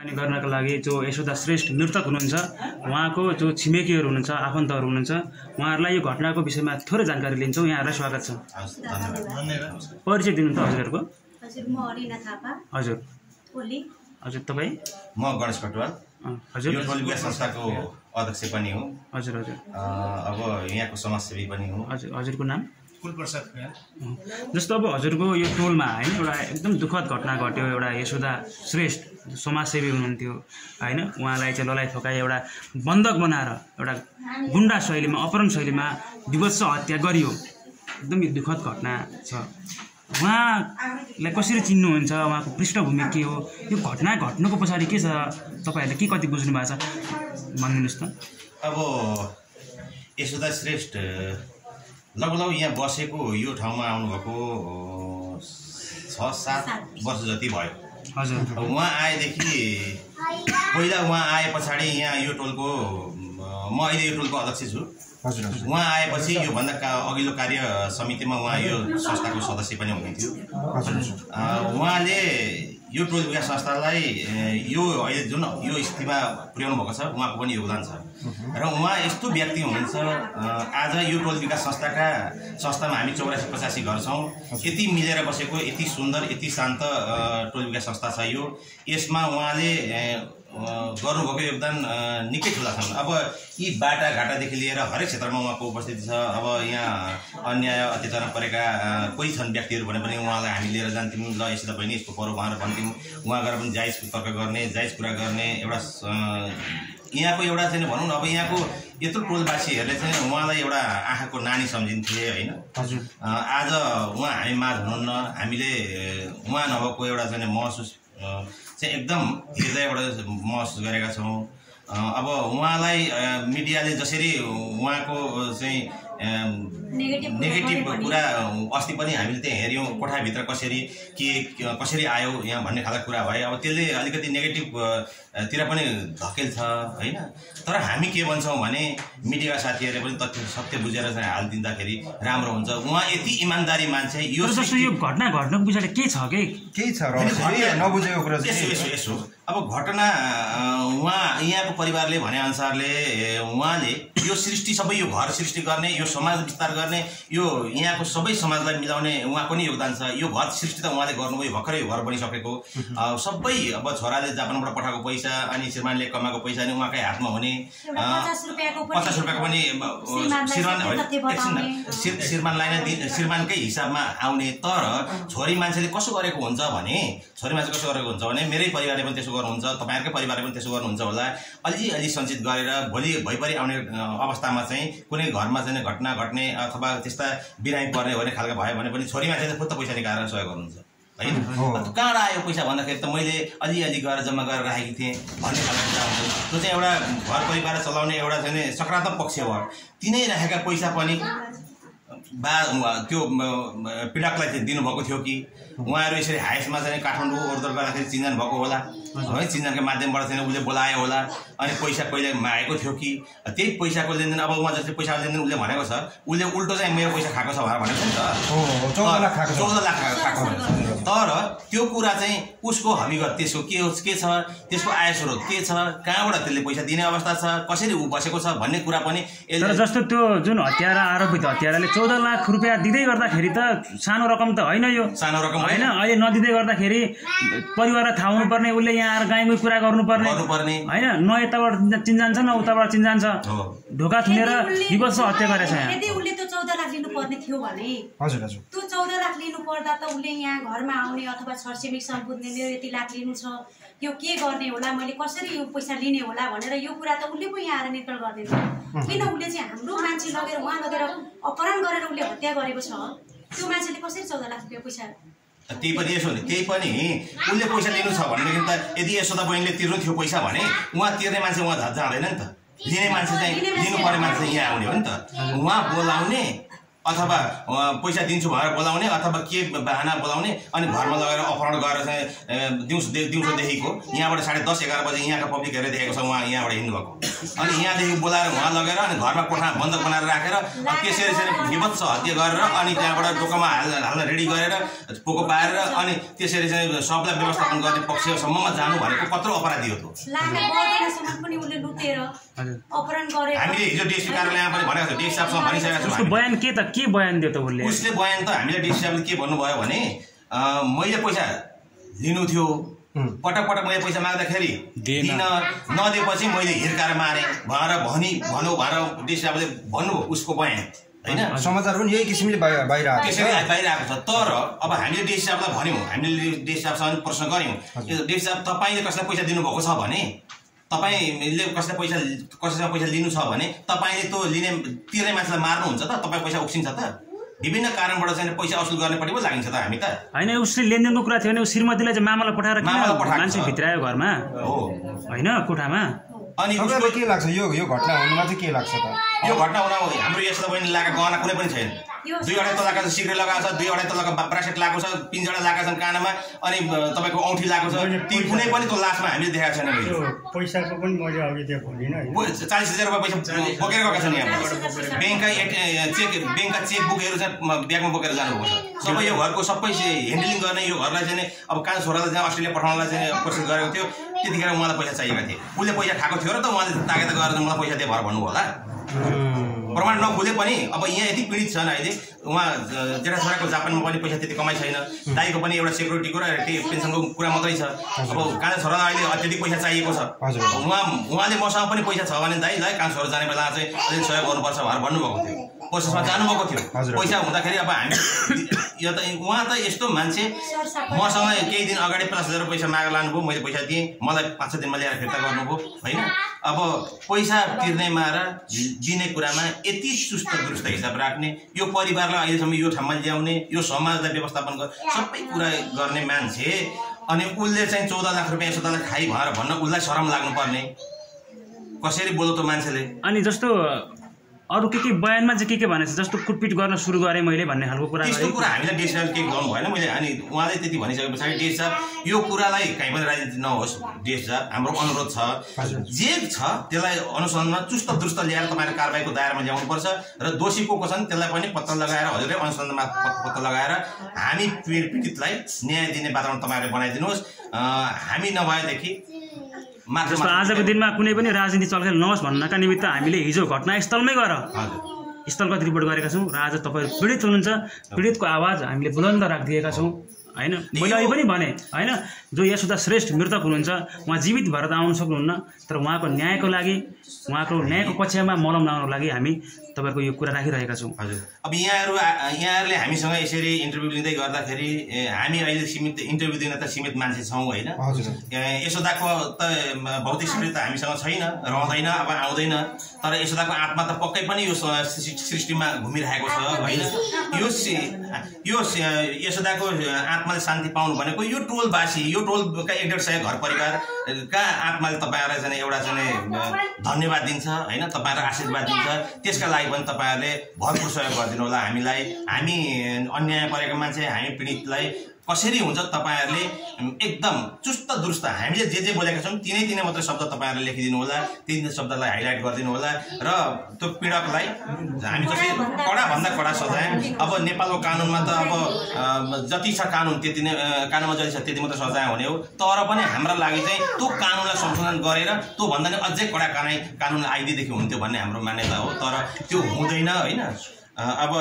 लगानी गर्नका लागि जो यशोदा श्रेष्ठ नर्तक हुनुहुन्छ उहाँको जो छिमेकीहरू हुनुहुन्छ आफन्तहरू हुनुहुन्छ उहाँहरूलाई यो घटनाको विषयमा थोरै जानकारी लिन्छौँ। यहाँहरूलाई स्वागत छ। परिचय दिनु त हजुरहरूको? हजुर म अरिना थापा। हजुर। ओली। हजुर तपाईँ? म गणेश कटुवाल अँ, हजुर। यो संस्थाको अध्यक्ष पनि हुँ। हजुर हजुर। अ, अब यहाँको समाजसेवी पनि हुँ। हजुर हजुरको नाम? जस्तो अब हजुरको यो टोलमा होइन एउटा एकदम दुःखद घटना घट्यो एउटा यशोदा श्रेष्ठ समाजसेवी हुनुहुन्थ्यो होइन? उहाँलाई चाहिँ ललाइ थोकाइ एउटा बन्धक बनाएर एउटा गुन्डा शैलीमा अपहरण शैलीमा विभत्स हत्या गरियो। एकदम यो दुःखद घटना छ। उहाँलाई कसरी चिन्नुहुन्छ? उहाँको पृष्ठभूमि के हो? यो घटना घट्नुको पछाडि के छ? तपाईँहरूले के कति बुझ्नु भएको छ? भनिदिनुहोस् त। अब यशोदा श्रेष्ठ लगभग यहाँ बसेको यो ठाउँमा आउनुभएको छ सात वर्ष। जति भयो। हजुर। उहाँ आएदेखि पहिला उहाँ आए पछाडि यहाँ यो टोलको म अहिले यो टोलको अध्यक्ष छु। हजुर हजुर। उहाँ आएपछि योभन्दा का अघिल्लो कार्य समितिमा उहाँ यो संस्थाको सदस्य पनि हुनुहुन्थ्यो। हजुर हजुर। अ, उहाँले यो टोल विकास संस्थालाई यो अहिले जुन यो स्थितिमा पुर्याउनु भएको छ उहाँको पनि योगदान छ। र उहाँ यस्तो व्यक्ति हुनुहुन्छ आज यो टोल विकास संस्थाका संस्थामा हामी चौरासी पचासी घर छौँ। यति मिलेर बसेको यति सुन्दर यति शान्त टोल विकास संस्था छ यो। यसमा उहाँले गर्नुभएको योगदान निकै ठुला छन् अब यी बाटाघाटादेखि लिएर हरेक क्षेत्रमा उहाँको उपस्थिति छ। अब यहाँ अन्याय अत्याचारमा परेका कोही छन् व्यक्तिहरू भने पनि उहाँलाई हामी लिएर जान्थ्यौँ। ल यसो त बहिनी यस्तो पऱ्यो भनेर भन्थ्यौँ। उहाँ गएर पनि जायज तर्क गर्ने जायज कुरा गर्ने एउटा यहाँको एउटा चाहिँ भनौँ न अब यहाँको यत्रो टोलवासीहरूले चाहिँ उहाँलाई एउटा आँखाको नानी सम्झिन्थे होइन? आज उहाँ हामी माझ हुनुहुन्न। हामीले उहाँ नभएको एउटा चाहिँ महसुस चाहिँ एकदम हृदयबाट महसुस गरेका छौँ। अब उहाँलाई मिडियाले जसरी उहाँको चाहिँ नेगेटिभ कुरा अस्ति पनि हामीले त्यहाँ हेऱ्यौँ कोठाभित्र कसरी के कसरी आयो यहाँ भन्ने खालको कुरा भयो। अब त्यसले अलिकति नेगेटिभ अ, तिर पनि धकेल्छ होइन? तर हामी के भन्छौँ भने मिडियाका साथीहरूले पनि तथ्य सत्य बुझेर चाहिँ हालिदिँदाखेरि राम्रो हुन्छ। उहाँ यति इमान्दारी मान्छे यो यो घटना घट्नुको पछाडि के छ कि? केही छ नबुझेको कुरा यसो यसो चाहिँ यसो। अब घटना उहाँ यहाँको परिवारले भने अनुसारले उहाँले यो सृष्टि सबै यो घर सृष्टि गर्ने यो समाज विस्तार गर्ने यो यहाँको सबै समाजलाई मिलाउने उहाँको नि योगदान छ। यो घर सृष्टि त उहाँले गर्नुभयो भर्खरै यो घर बनिसकेको सबै अब छोराले जापानबाट पठाएको पैसा अनि श्रीमानले कमाएको पैसा अनि उहाँकै हातमा हुने पचास रुपियाँको पनि पनि श्रीमान न, श्रीमानलाई नै दि- श्रीमानकै हिसाबमा आउने तर छोरी मान्छेले कसो गरेको हुन्छ भने छोरी मान्छे कसो गरेको हुन्छ भने मेरै परिवारले पनि त्यसो गर्नुहुन्छ तपाईँहरूकै परिवारले पनि त्यसो गर्नुहुन्छ होला। अलिअलि सञ्चित गरेर भोलि भइपरि आउने अवस्थामा चाहिँ कुनै घरमा चाहिँ घटना घट्ने अथवा त्यस्ता बिरामी पर्ने भन्ने खालको भयो भने पनि छोरी मान्छेले फुत्त पैसा निकालेर सहयोग गर्नुहुन्छ। होइन? कहाँबाट आयो पैसा भन्दाखेरि त मैले अलिअलि गरेर जम्मा गरेर राखेकी थिएँ भन्ने खालको कुरा हुन्छ। त्यो चाहिँ एउटा घर परिवार चलाउने एउटा चाहिँ सकारात्मक पक्ष भयो तिनै राखेका पैसा पनि बा त्यो पीडकलाई चाहिँ दिनुभएको थियो कि? उहाँहरू यसरी हाइस्टमा चाहिँ काठमाडौँ ओरदोर गर्दाखेरि चिन्जान भएको होला। है चिन्जानको माध्यमबाट चाहिँ उसले बोलायो होला। अनि पैसा कहिले मागेको थियो कि? त्यही पैसाको लेनदेन अब उहाँ जस्तै पैसाको लेनदेन उसले भनेको छ उसले उल्टो चाहिँ मेरो पैसा खाएको छ भनेर भनेको छ नि त। चौध लाख खाएको छ। तर त्यो कुरा चाहिँ उसको हविगत त्यसको के हो के छ त्यसको आय स्रोत के छ कहाँबाट त्यसले पैसा दिने अवस्था छ कसरी ऊ बसेको छ भन्ने कुरा पनि जस्तो त्यो जुन हत्यारा आरोपित हत्याराले चौध लाख रुपियाँ दिँदै गर्दाखेरि त सानो रकम त होइन यो। सानो रकम होइन अहिले नदिँदै गर्दाखेरि परिवारलाई थाहा हुनुपर्ने उसले यहाँ आएर गाईमै कुरा गर्नुपर्ने। होइन न यताबाट चिन्जान छ न उताबाट चिन्जान छ हो। ढोका थुनेर विवश हत्या गरेछ यहाँ। चौध लाख लिनु पर्ने थियो भने हजुर हजुर। त्यो चौध लाख लिनु पर्दा त उसले यहाँ घरमा आउने अथवा छरछिमेकसँग बुझ्ने मेरो यति लाख लिनु छ यो के गर्ने होला? मैले कसरी यो पैसा लिने होला भनेर यो कुरा त उसले पो यहाँ आएर निर्णय गर्दैन। किन उसले चाहिँ हाम्रो मान्छे लगेर उहाँ लगेर अपहरण गरेर उसले हत्या गरेको छ? त्यो मान्छेले कसरी चौध लाख रुपियाँ पैसा? त्यही पनि यसो नि त्यही पनि। उसले पैसा लिनु छ भनेदेखि त यदि यशोदा बहिनीले तिर्नु थियो पैसा भने उहाँ तिर्ने मान्छे उहाँ जाँदैन नि त। लिने मान्छे चाहिँ लिनुपर्ने मान्छे चाहिँ यहाँ आउने हो नि त। उहाँ बोलाउने अथवा पैसा दिन्छु भनेर बोलाउने अथवा के बाहना बोलाउने अनि घरमा लगेर अपहरण गरेर चाहिँ दिउँसो दिउँसोदेखिको यहाँबाट साढे दस एघार बजे यहाँका पब्लिकहरूले देखेको छ उहाँ यहाँबाट हिँड्नु भएको अनि यहाँदेखि बोलाएर उहाँ लगेर अनि घरमा कोठा बन्द बनाएर राखेर त्यसरी चाहिँ विभत्स हत्या गरेर अनि त्यहाँबाट डोकामा हाल हाल्न रेडी गरेर पोको पारेर अनि त्यसरी चाहिँ सबलाई व्यवस्थापन गर्ने पक्षसम्ममा जानु भनेको कत्रो अपराधी हो त लाने बर्दिनासम्म पनि उसले लुटेर हजुर। अपहरण गरेर हामीले हिजो डिएसपी कार्यालयमा पनि भनेको छ डिएसपी साहबसँग भनिसकेका छौँ। बयान के त के बयान दियो त उसले? उसले बयान त हामीलाई साहबले के भन्नुभयो भने मैले पैसा लिनु थियो। पटक पटक मैले पैसा माग्दाखेरि दिन नदिएपछि मैले हिर्काएर मारेँ। भनेर भनी भनौँ भनेर साहबले भन्नुभयो उसको बयान होइन? समाचार पनि यही किसिमले बाहिर बाहिर आएको त्यसरी छ। बाहिर आएको छ। तर अब हामीले डिएस साहबलाई भन्यौँ। हामीले डिएस साहबसँग प्रश्न गऱ्यौँ। डिएस साहब तपाईँले कसैलाई पैसा दिनुभएको छ भने तपाईँले कसैलाई पैसा कसैसँग पैसा लिनु छ भने तपाईँले त्यो लिने तिर्ने मान्छेलाई मार्नुहुन्छ त तपाईँ पैसा उक्सिन्छ त। विभिन्न कारणबाट चाहिँ पैसा असुल गर्नेपट्टि पो लागिन्छ त हामी त। होइन उसले लेनदेनको कुरा थियो भने श्रीमतीलाई चाहिँ मामालाई पठाएर मामालाई मान्छे। भित्रायो घरमा? हो। होइन कोठामा? अनि के लाग्छ? यो यो घटना हुनुमा चाहिँ के लाग्छ त? यो घटना हुन हाम्रो यस्तो बहिनी लगाएको गहना कुनै पनि छैन। दुई अढाई तलाको सिक्रे लगाएको छ दुई अढाई तलाको ब्रासेट लगाएको छ पिन्जडा लगाएको छन् कानमा अनि तपाईँको औँठी लगाएको छ। ती कुनै पनि त्यो लासमा हामीले देखाएको छैन पैसाको पनि मैले अघि होइन चालिस हजार रुपियाँ पैसा बोकेर गएका छन् यहाँ। ब्याङ्कका एट- चेक ब्याङ्कका चेक बुकहरू चाहिँ म- ब्यागमा बोकेर जानुभएको छ। सबै यो घरको सबै ह्यान्डलिङ गर्ने यो घरलाई चाहिँ अब कहाँ छोरालाई चाहिँ अस्ट्रेलिया पठाउनलाई चाहिँ कोसिस गरेको थियो। त्यतिखेर उहाँलाई पैसा चाहिएका थिए उसले पैसा खाएको थियो र त उहाँले तागेत गरेर मलाई पैसा दिए भएर भन्नुभयो होला। प्रमाण नखुले पनि अब यहाँ यति पीडित छन् अहिले उहाँ जेठा छोराको जापानमा पनि पैसा त्यति कमाइ छैन। दाईको पनि एउटा सेक्युरिटीको र पेन्सनको कुरा मात्रै छ। अब काँडा छोरालाई अहिले अत्यधिक पैसा चाहिएको छ। उहाँ उहाँले मसँग पनि पैसा छ भने दाइ काँडा छोरा जाने बेला चाहिँ अलिक सहयोग गर्नुपर्छ भनेर भन्नुभएको थियो। प्रोसेसमा जानुभएको थियो। पैसा हुँदाखेरि अब हामी यो त उहाँ त यस्तो मान्छे। मसँग केही दिन अगाडि पचास हजार पैसा मागेर लानुभयो मैले पैसा दिएँ मलाई पाँच छ दिनमा ल्याएर फिर्ता गर्नुभयो होइन? अब पैसा तिर्नेमा र दिने कुरामा यति चुस्त दुरुस्त हिसाब राख्ने यो परिवारलाई अहिलेसम्म यो ठाउँमा ल्याउने यो समाजलाई व्यवस्थापन गर्ने सबै कुरा गर्ने मान्छे अनि उसले चाहिँ चौध लाख रुपियाँ यसोलाई खाइ भनेर भन्न उसलाई सरम लाग्नुपर्ने। कसरी बोल्यो त मान्छेले? अनि जस्तो अरू के के बयानमा चाहिँ के के भनेको छ जस्तो कुटपिट गर्न सुरु गरेँ मैले भन्ने खालको कुरा त्यस्तो कुरा हामीलाई डिएस साहब केही गर्नु भएन। मैले अनि उहाँले त्यति भनिसके पछाडि डिएस साहब यो कुरालाई कहीँ पनि राजनीति नहोस्। डिएस साहब हाम्रो अनुरोध छ। जे छ त्यसलाई अनुसन्धानमा चुस्त दुरुस्त ल्याएर तपाईँले कारवाहीको दायरामा ल्याउनुपर्छ र दोषी को को छन् त्यसलाई पनि पत्ता लगाएर हजुरले अनुसन्धानमा पत्- पत्ता लगाएर हामी पीड- पीडितलाई न्याय दिने वातावरण तपाईँहरूले बनाइदिनुहोस्। हामी नभएदेखि जस्तो आजको दिनमा कुनै पनि राजनीति चलखेल नहोस् भन्नका निमित्त हामीले हिजो घटनास्थलमै गएर स्थलगत रिपोर्ट गरेका छौँ र आज तपाईँहरू पीडित हुनुहुन्छ। पीडितको आवाज हामीले बुलन्द राखिदिएका छौँ। होइन? मैले अहिले पनि भने होइन? जो यशोदा श्रेष्ठ मृतक हुनुहुन्छ उहाँ जीवित भएर त आउनु सक्नुहुन्न तर उहाँको न्यायको लागि उहाँको न्यायको पक्षमा मलम लगाउनको लागि हामी तपाईँहरूको यो कुरा राखिरहेका छौँ। हजुर। अब यहाँहरू यहाँहरूले हामीसँग यसरी इन्टरभ्यू लिँदै गर्दाखेरि हामी अहिले सीमित इन्टरभ्यू दिन त सीमित मान्छे छौँ होइन? यशोदाको त भौतिक शरीर त हामीसँग छैन रहँदैन अब आउँदैन तर यशोदाको आत्मा त पक्कै पनि यो सृष्टिमा घुमिरहेको छ होइन? यो यो यशोदाको आत्माले शान्ति पाउनु भनेको यो टोलवासी यो टोलका एक डेढ सय घर परिवारका आत्माले तपाईँहरूलाई चाहिँ एउटा चाहिँ धन्यवाद दिन्छ होइन? तपाईँहरूलाई आशीर्वाद दिन्छ। त्यसका लागि पनि तपाईँहरूले भरपुर सहयोग गरिदिनु होला हामीलाई। हामी अन्याय परेको मान्छे हामी पीडितलाई कसरी हुन्छ तपाईँहरूले एकदम चुस्त दुरुस्त हामीले जे जे बोलेका छौँ तिनै तिनै मात्रै शब्द तपाईँहरूले लेखिदिनु होला तिन शब्दलाई हाइलाइट गरिदिनु होला र त्यो पीडकलाई हामी जस्तै कडाभन्दा कडा सजाय अब नेपालको कानुनमा त अब जति छ कानुन त्यति नै कानुनमा जति छ त्यति मात्रै सजाय हुने हो। तर पनि हाम्रा लागि चाहिँ त्यो कानुनलाई संशोधन गरेर त्योभन्दा नि अझै कडा कानुन कानुन आइदिएदेखि हुन्थ्यो भन्ने हाम्रो मान्यता हो। तर त्यो हुँदैन होइन? अब